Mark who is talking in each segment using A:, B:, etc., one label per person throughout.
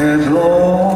A: and long.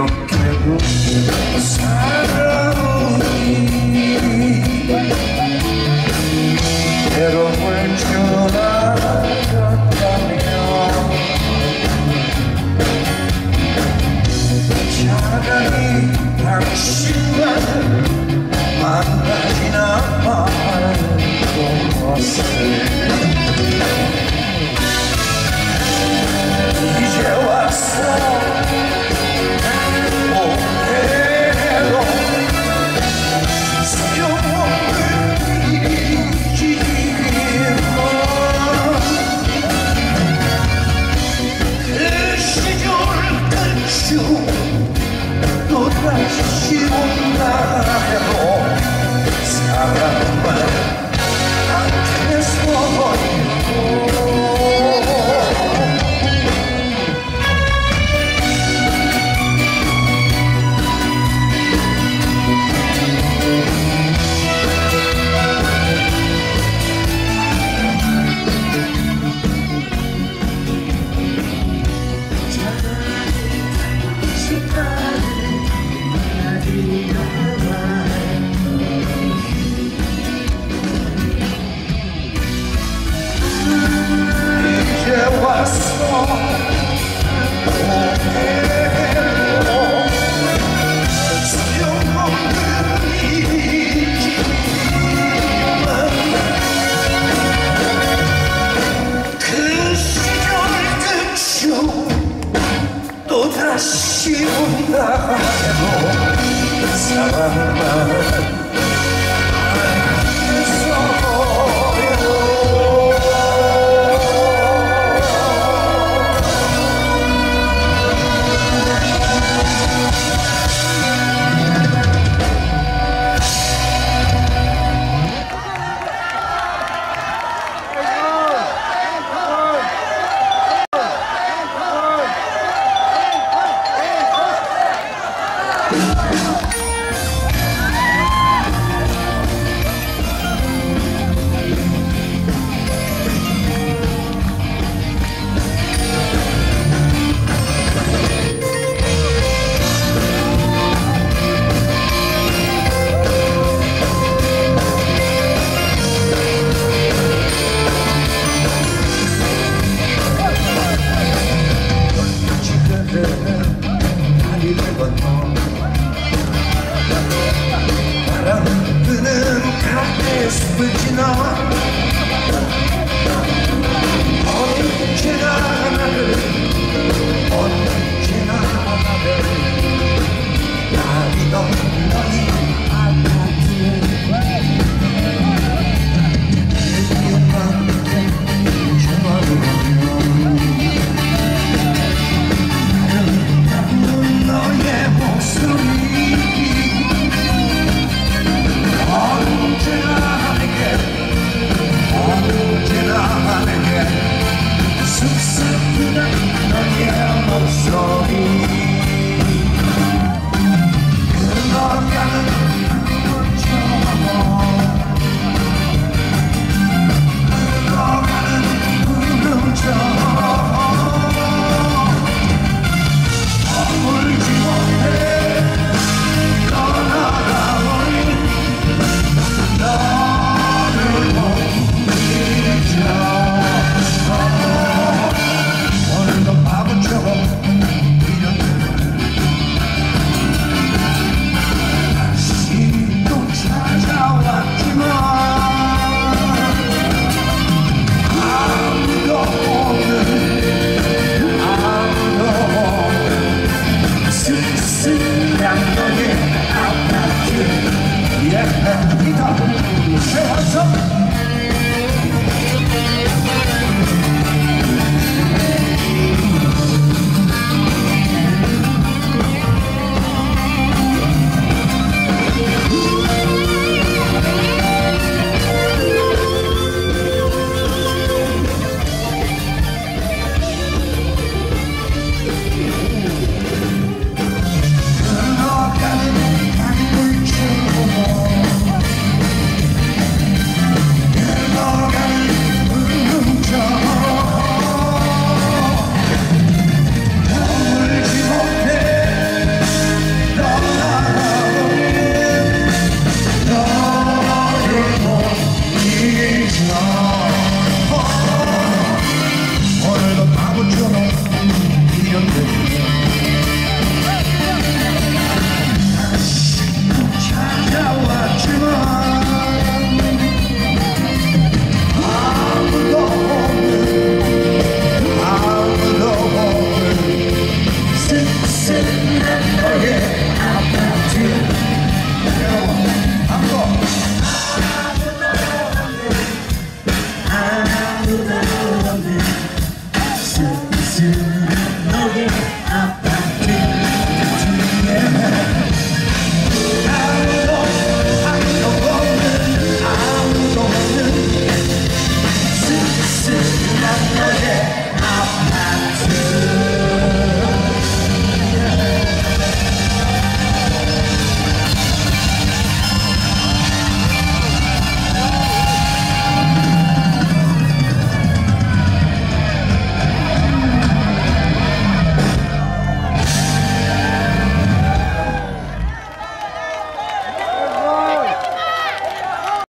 A: Eu quero passar 다시 온다. 해도 사랑만 Benim kalbim sıkıcına